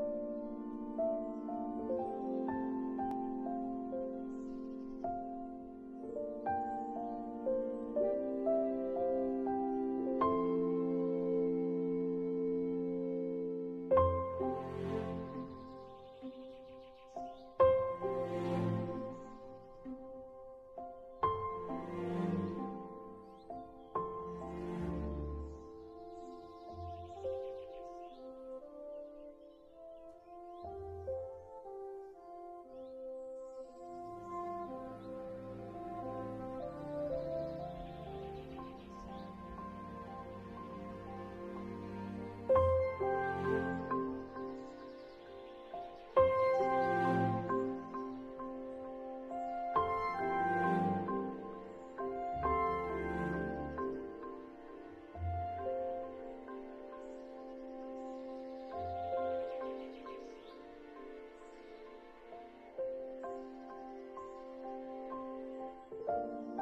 うん。あ!